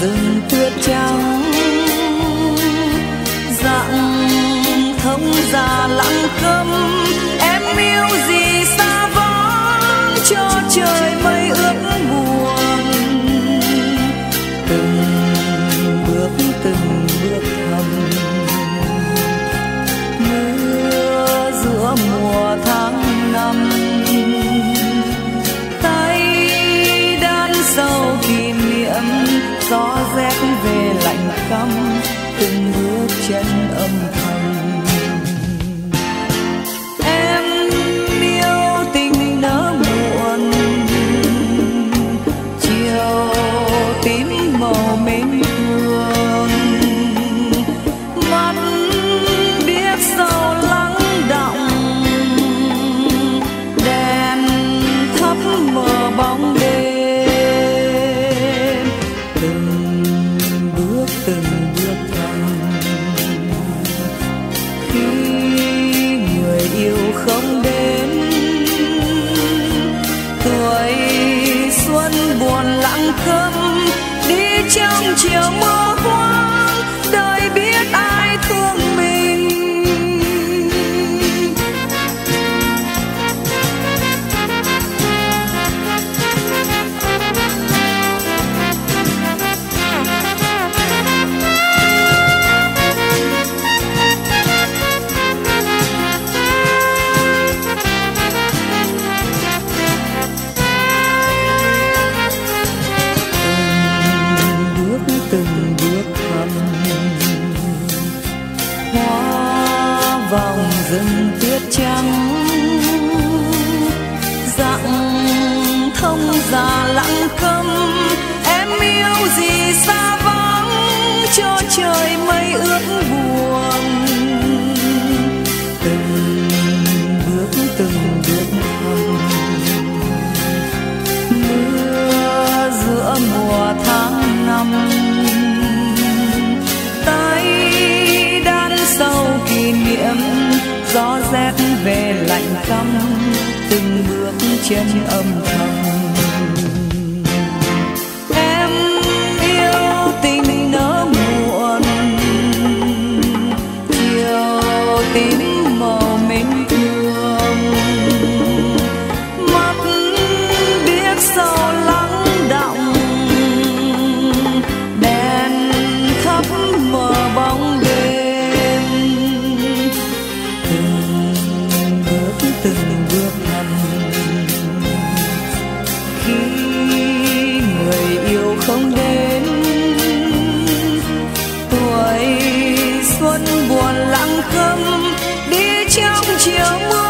rừng tuyết trắng dặn thông già lặng câm em yêu gì xa vắng, cho trời mây ướt buồn từng bước từng thăm từng bước chân âm thầm. Em yêu tình nỡ muộn, chiều tím màu mến thương. Mắt biết sâu lắng động đèn thấp mờ bóng buồn đi trong chiều mưa hoang đời biết ai rừng tuyết trắng dặn thông già lặng câm em yêu gì xa vắng, cho trời mây ướt buồn. Từng bước từng bước thầm mưa giữa mùa tháng năm gió rét về lạnh căm từng bước chân âm thầm. Em yêu tình nỡ muộn chiều tình someone